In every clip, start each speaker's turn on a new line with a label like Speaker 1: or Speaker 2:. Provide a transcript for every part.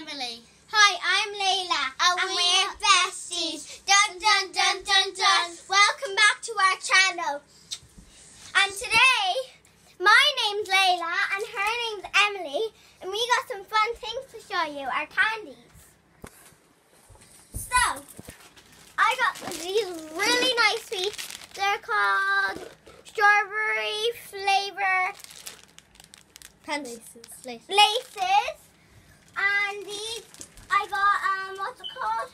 Speaker 1: Emily.
Speaker 2: Hi, I'm Layla.
Speaker 1: And
Speaker 2: and
Speaker 1: we're
Speaker 2: besties. Dun dun dun dun dun. Welcome back to our channel. And today, my name's Layla and her name's Emily, and we got some fun things to show you. Our candies. So, I got these really nice sweets. They're called strawberry flavor
Speaker 1: Laces. Laces.
Speaker 2: laces. And these, I got, um, what's it called?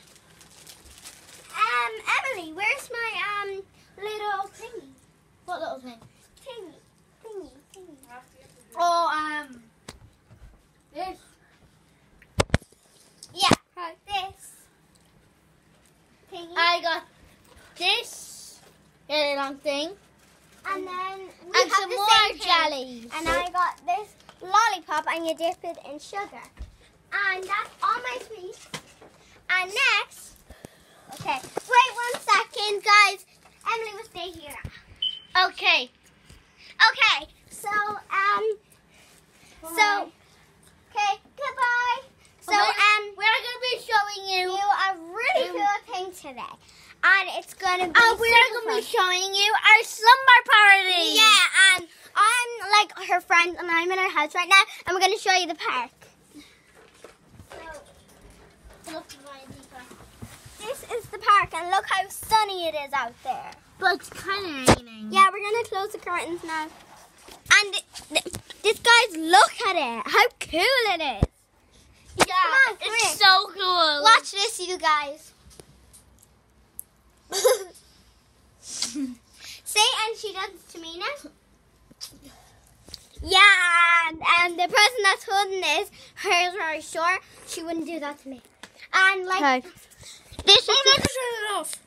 Speaker 2: Um, Emily, where's my, um, little thingy?
Speaker 1: What little thing?
Speaker 2: Thingy, thingy, thingy.
Speaker 1: Oh, um. This.
Speaker 2: Yeah, this. Thingy.
Speaker 1: I got this. Really long thing.
Speaker 2: and then we
Speaker 1: and
Speaker 2: have
Speaker 1: some
Speaker 2: the
Speaker 1: more
Speaker 2: same
Speaker 1: jellies.
Speaker 2: And I got this lollipop and you dip it in sugar. And that's all my sweets. And next, okay, wait one second, guys. Emily will stay here.
Speaker 1: Okay.
Speaker 2: Okay, so, um, so, okay, goodbye. So, um,
Speaker 1: We're going to be showing
Speaker 2: you
Speaker 1: you.
Speaker 2: a really
Speaker 1: Um,
Speaker 2: cool thing today. And it's going to be
Speaker 1: Oh, we're going to be showing you our slumber party.
Speaker 2: Yeah, and I'm like her friend, and I'm in her house right now, and we're gonna show you the park. This is the park, and look how sunny it is out there.
Speaker 1: But it's kind of raining.
Speaker 2: Yeah, we're gonna close the curtains now. And th- th- this guys, look at it! How cool it is!
Speaker 1: Yeah.
Speaker 2: On,
Speaker 1: it's so cool.
Speaker 2: Watch this, you guys. Say, and she does it to me now. Yeah, and, and the person that's holding this, hers very short. She wouldn't do that to me. And like this oh, is. Oh, no, turn it off.